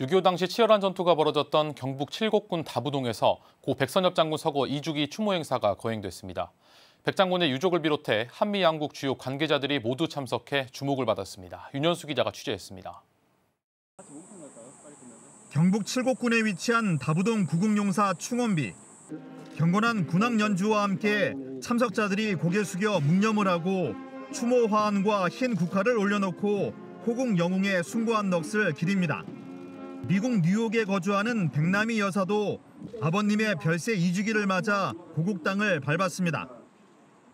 6.25 당시 치열한 전투가 벌어졌던 경북 칠곡군 다부동에서 고 백선엽 장군 서거 2주기 추모 행사가 거행됐습니다. 백 장군의 유족을 비롯해 한미 양국 주요 관계자들이 모두 참석해 주목을 받았습니다. 윤현수 기자가 취재했습니다. 경북 칠곡군에 위치한 다부동 구국용사 충원비. 경건한 군악 연주와 함께 참석자들이 고개 숙여 묵념을 하고 추모 화환과 흰 국화를 올려놓고 호국 영웅의 숭고한 넋을 기립니다. 미국 뉴욕에 거주하는 백남이 여사도 아버님의 별세 2주기를 맞아 고국 땅을 밟았습니다.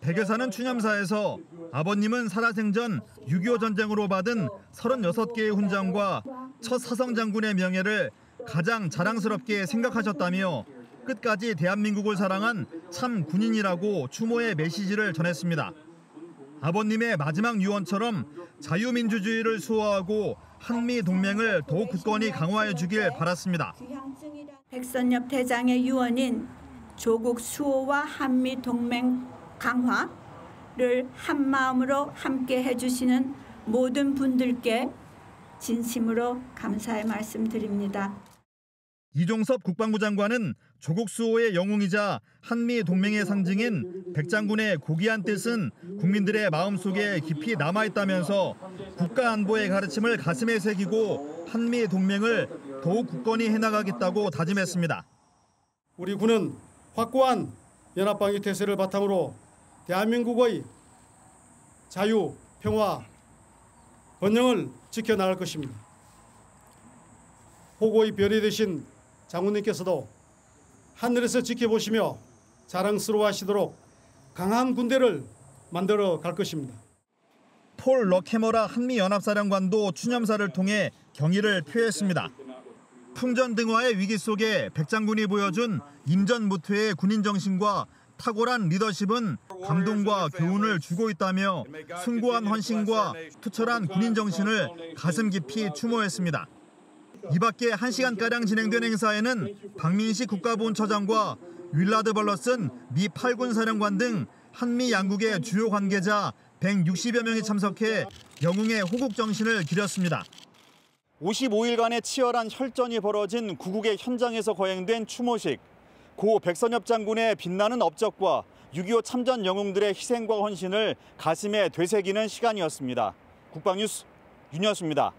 백 여사는 추념사에서 아버님은 살아생전 6.25 전쟁으로 받은 36개의 훈장과 첫 사성 장군의 명예를 가장 자랑스럽게 생각하셨다며 끝까지 대한민국을 사랑한 참 군인이라고 추모의 메시지를 전했습니다. 아버님의 마지막 유언처럼 자유민주주의를 수호하고 한미 동맹을 더욱 굳건히 강화해 주길 바랐습니다. 백선엽 대장의 유언인 조국 수호와 한미 동맹 강화를 한 마음으로 함께 해주시는 모든 분들께 진심으로 감사의 말씀드립니다. 이종섭 국방부 장관은 조국 수호의 영웅이자 한미 동맹의 상징인 백장군의 고귀한 뜻은 국민들의 마음속에 깊이 남아있다면서 국가 안보의 가르침을 가슴에 새기고 한미 동맹을 더욱 굳건히 해나가겠다고 다짐했습니다. 우리 군은 확고한 연합방위 태세를 바탕으로 대한민국의 자유, 평화, 번영을 지켜나갈 것입니다. 호고의 별이 되신 장군님께서도 하늘에서 지켜보시며 자랑스러워하시도록 강한 군대를 만들어 갈 것입니다. 폴 럭해머라 한미연합사령관도 추념사를 통해 경의를 표했습니다. 풍전 등화의 위기 속에 백장군이 보여준 임전무퇴의 군인 정신과 탁월한 리더십은 감동과 교훈을 주고 있다며 숭고한 헌신과 투철한 군인 정신을 가슴 깊이 추모했습니다. 이 밖에 1시간가량 진행된 행사에는 박민식 국가보훈처장과 윌라드 벌러슨 미 8군 사령관 등 한미 양국의 주요 관계자 160여 명이 참석해 영웅의 호국 정신을 기렸습니다. 55일간의 치열한 혈전이 벌어진 구국의 현장에서 거행된 추모식. 고 백선엽 장군의 빛나는 업적과 6.25 참전 영웅들의 희생과 헌신을 가슴에 되새기는 시간이었습니다. 국방뉴스 윤여수입니다.